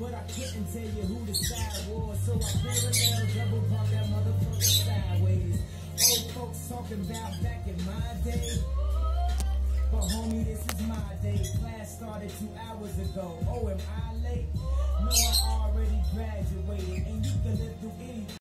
but I couldn't tell you who the side was, so I parallel double park that motherfucker sideways. Old folks talking about back in my day. But homie, this is my day. Class started two hours ago. Oh, am